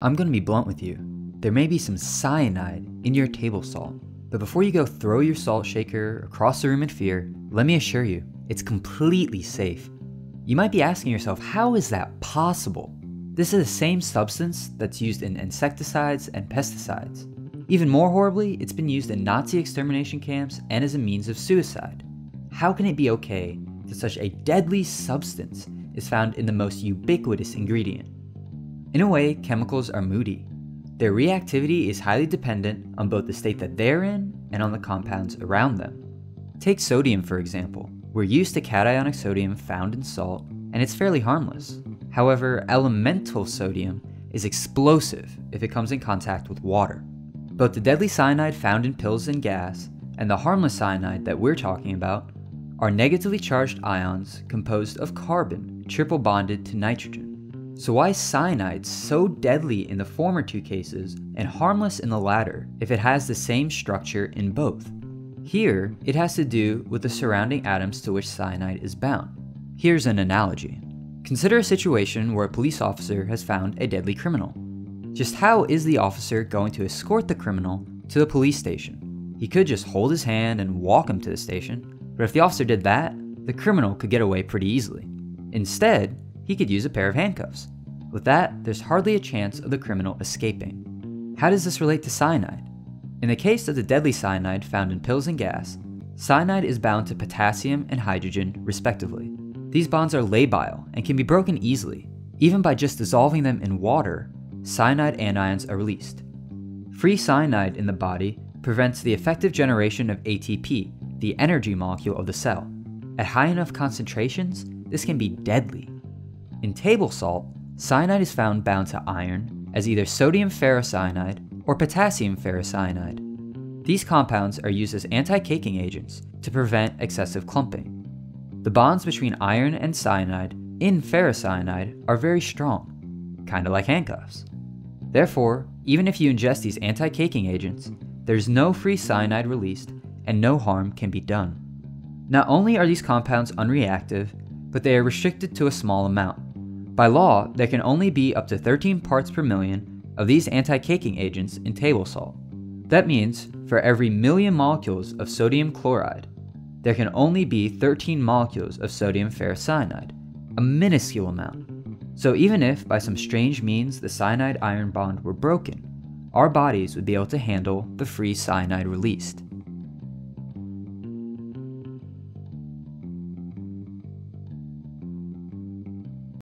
I'm gonna be blunt with you. There may be some cyanide in your table salt, but before you go throw your salt shaker across the room in fear, let me assure you, it's completely safe. You might be asking yourself, how is that possible? This is the same substance that's used in insecticides and pesticides. Even more horribly, it's been used in Nazi extermination camps and as a means of suicide. How can it be okay that such a deadly substance is found in the most ubiquitous ingredient? In a way, chemicals are moody. Their reactivity is highly dependent on both the state that they're in and on the compounds around them. Take sodium, for example. We're used to cationic sodium found in salt, and it's fairly harmless. However, elemental sodium is explosive if it comes in contact with water. Both the deadly cyanide found in pills and gas and the harmless cyanide that we're talking about are negatively charged ions composed of carbon triple bonded to nitrogen. So why is cyanide so deadly in the former two cases and harmless in the latter if it has the same structure in both? Here, it has to do with the surrounding atoms to which cyanide is bound. Here's an analogy. Consider a situation where a police officer has found a deadly criminal. Just how is the officer going to escort the criminal to the police station? He could just hold his hand and walk him to the station, but if the officer did that, the criminal could get away pretty easily. Instead, he could use a pair of handcuffs. With that, there's hardly a chance of the criminal escaping. How does this relate to cyanide? In the case of the deadly cyanide found in pills and gas, cyanide is bound to potassium and hydrogen, respectively. These bonds are labile and can be broken easily. Even by just dissolving them in water, cyanide anions are released. Free cyanide in the body prevents the effective generation of ATP, the energy molecule of the cell. At high enough concentrations, this can be deadly. In table salt, cyanide is found bound to iron as either sodium ferrocyanide or potassium ferrocyanide. These compounds are used as anti-caking agents to prevent excessive clumping. The bonds between iron and cyanide in ferrocyanide are very strong, kinda like handcuffs. Therefore, even if you ingest these anti-caking agents, there's no free cyanide released and no harm can be done. Not only are these compounds unreactive, but they are restricted to a small amount. By law, there can only be up to 13 parts per million of these anti-caking agents in table salt. That means, for every million molecules of sodium chloride, there can only be 13 molecules of sodium ferrocyanide, a minuscule amount. So even if, by some strange means, the cyanide iron bond were broken, our bodies would be able to handle the free cyanide released.